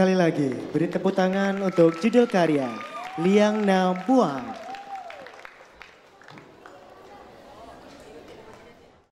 Sekali lagi beri tepuk tangan untuk judul karya Liang Nam Buang.